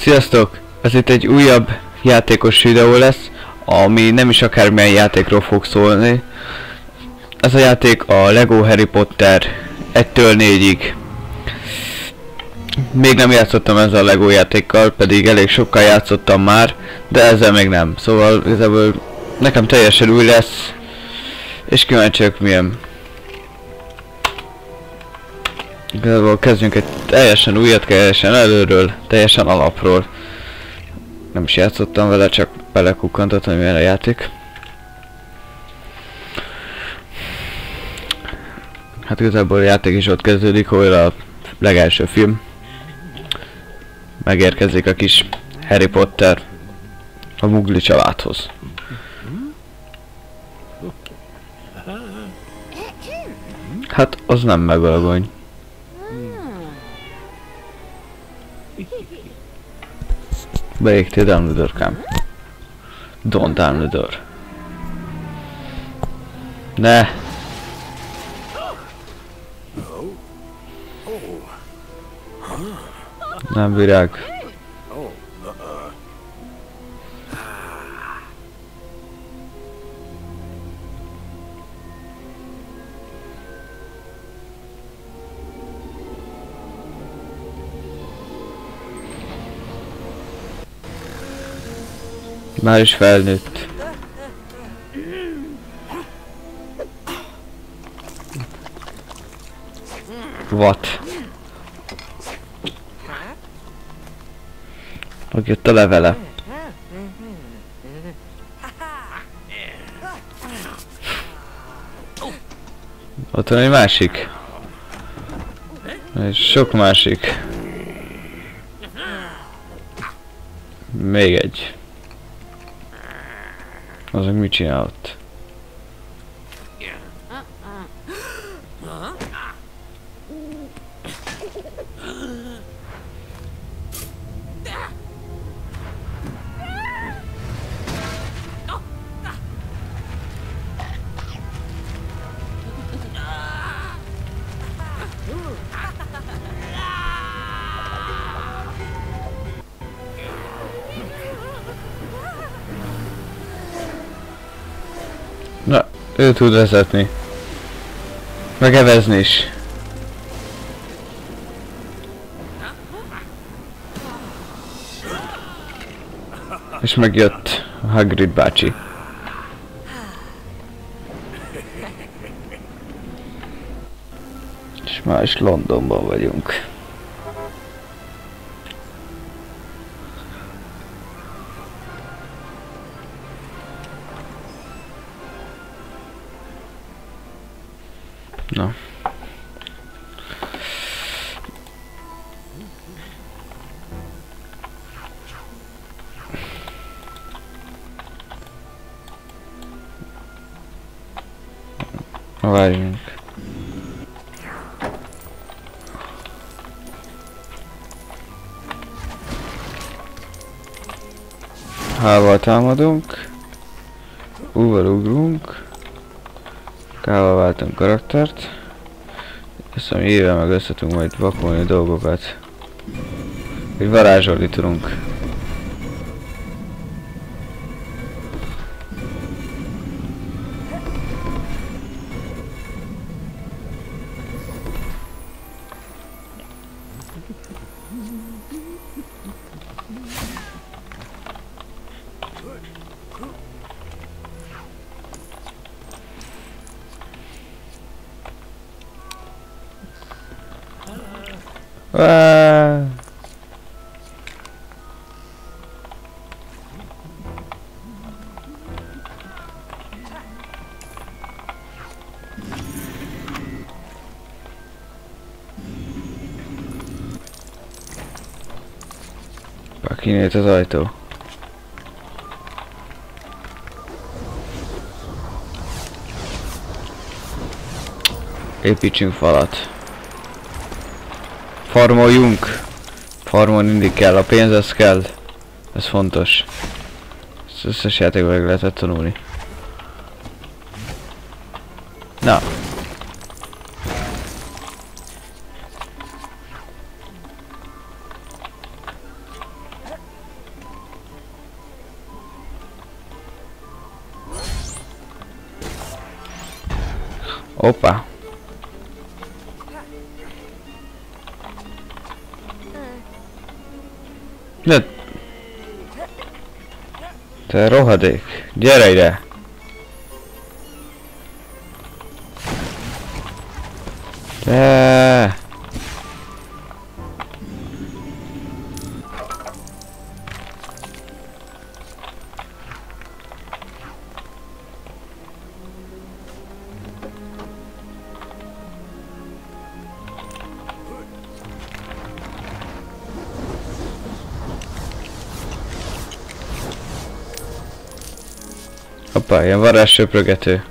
Sziasztok! Ez itt egy újabb játékos videó lesz, ami nem is akármilyen játékról fog szólni. Ez a játék a Lego Harry Potter 1-től 4-ig. Még nem játszottam ezzel a Lego játékkal, pedig elég sokkal játszottam már, de ezzel még nem. Szóval igazából nekem teljesen új lesz, és kíváncsiak milyen. Igazából kezdjünk egy teljesen újat, teljesen előről, teljesen alapról. Nem is játszottam vele, csak belekukkantottam, milyen a játék. Hát igazából a játék is ott kezdődik, hol a legelső film. Megérkezik a kis Harry Potter a Mugli családhoz. Hát az nem megölgony. Beégtél Dumbledore-kám. Don Dumbledore. Ne! Nem virág. Már is felnőtt. What? Megjött a levele. Ott van egy másik. És sok másik. Még egy. Azok mit csinál ott? Ő tud vezetni. Megevezni is. És megjött Hagrid bácsi. És már is Londonban vagyunk. Várjunk. Hával támadunk. Úval ugrunk. Kával váltunk karaktert. Ezt ami éve meg össze tudunk majd vakolni dolgokat. Hogy varázsolni tudunk. Ah. Kinyílt az ajtó. Építsünk falat. Farmoljunk! Farmon mindig kell, a pénz az kell. Ez fontos. Ezt összes játékban meg lehetett tanulni. Na. Hoppá. De... Te rohadék, gyere ide! Te... Hoppá, ilyen varázs söprögető.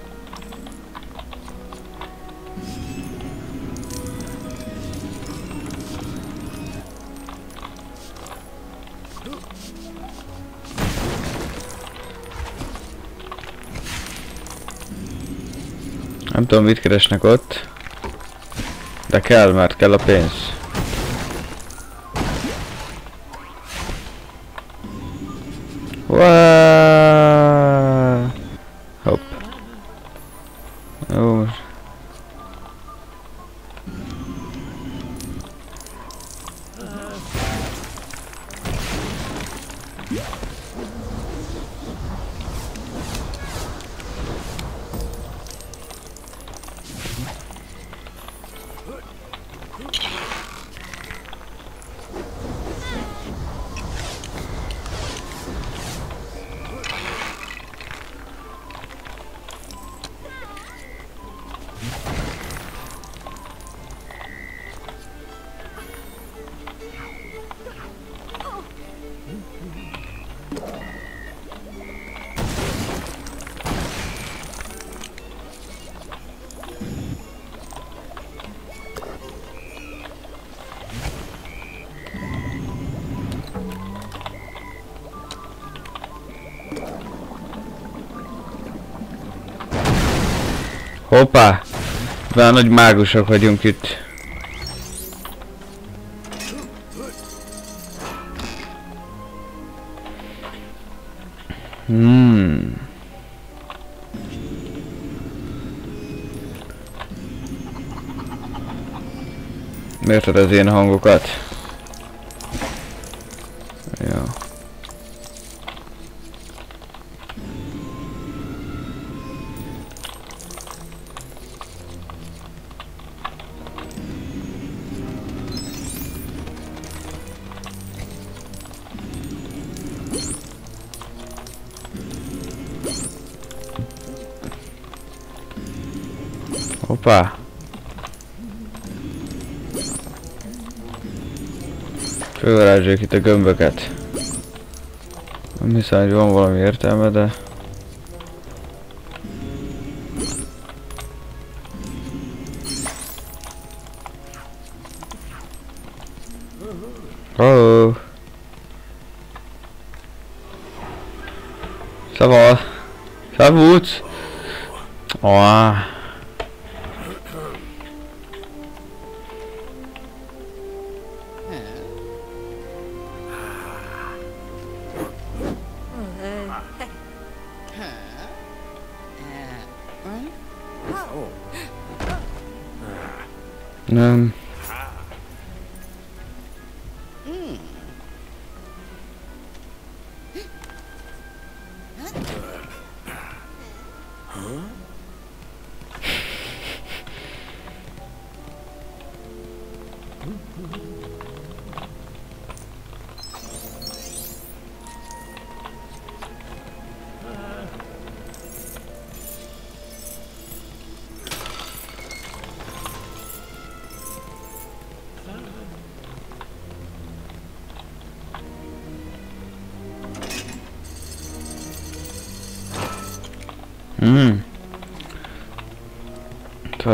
Nem tudom mit keresnek ott. De kell, mert kell a pénz. Yeah. Hoppá! Már nagy mágusok vagyunk itt. Hmm. Miért ad az ilyen hangokat? Hoppá! Fölvarázsoljuk itt a gömböket. Nem hiszem, hogy van valami értelme, de... Oh. Ça va? Servus! Oh.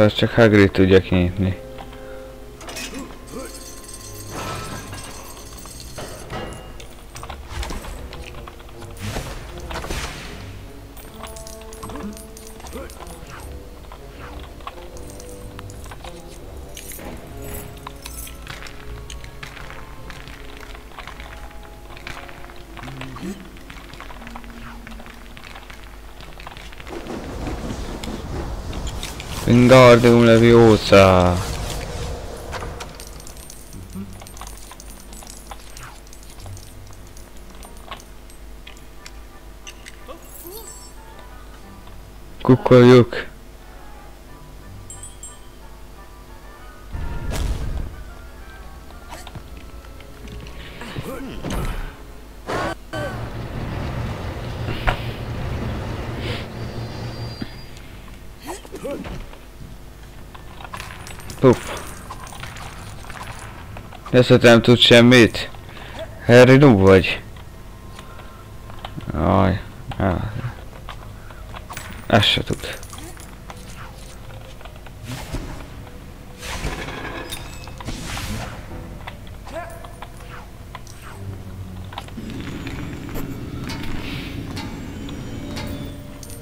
Ezt csak Hagrid tudja kinyitni. Wingardium Leviosa. Kukkoljuk. Puff. Ezt hogy nem tud semmit? Harry noob vagy? Aj. Ezt se tud.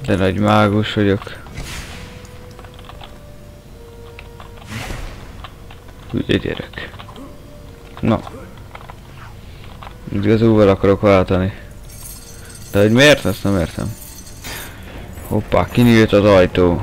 De nagy mágus vagyok. Hülye gyerek. Na. Igazúval akarok váltani. De hogy miért? Ezt nem értem. Hoppá, kinyílt az ajtó.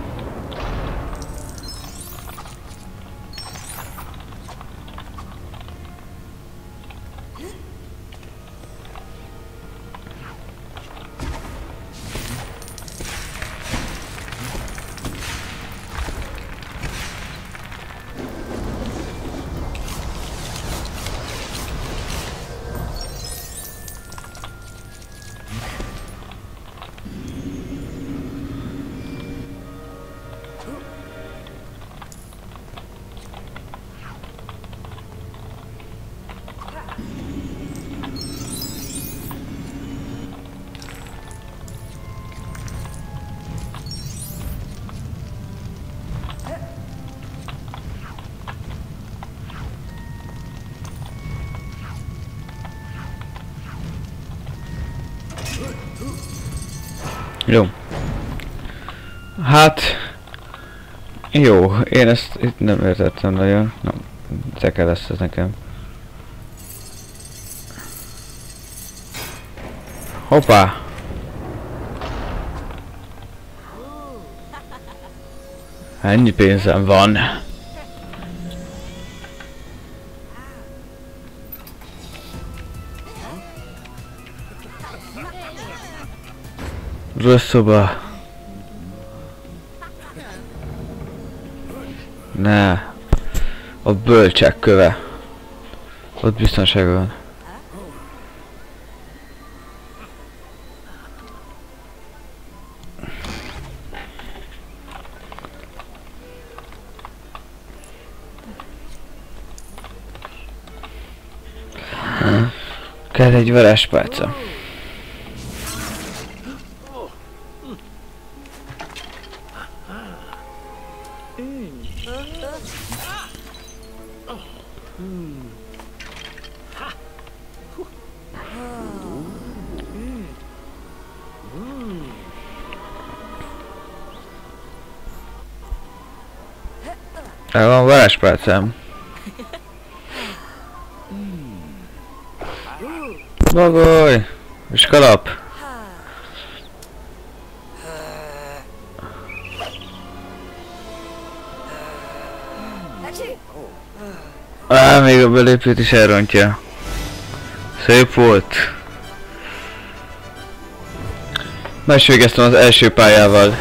Jó. Hát... Jó, én ezt itt nem értettem nagyon. Na, te lesz ez nekem. Hoppá! Ennyi pénzem van. Rossz szoba. Ne. A bölcsek köve. Ott biztonság van. Kell egy varázspálca. El van varázspálcám. Bagoly! És kalap! Á, még a belépőt is elrontja. Szép volt. Meg is az első pályával.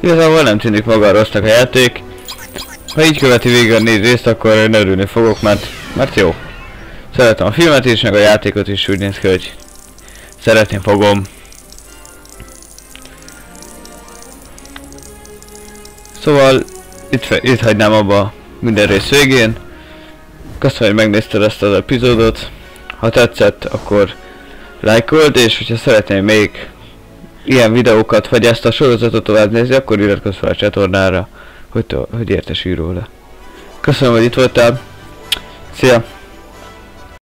Igazából nem tűnik maga rossznak a játék. Ha így követi végig a négy részt, akkor én örülni fogok, mert, mert jó. Szeretem a filmet is, meg a játékot is úgy néz ki, hogy szeretni fogom. Szóval itt, itt hagynám abba minden rész végén. Köszönöm, hogy megnézted ezt az epizódot. Ha tetszett, akkor lájkold, és hogyha szeretnél még ilyen videókat, vagy ezt a sorozatot tovább nézni, akkor iratkozz fel a csatornára, hogy, hogy értesülj róla. Köszönöm, hogy itt voltál. Szia!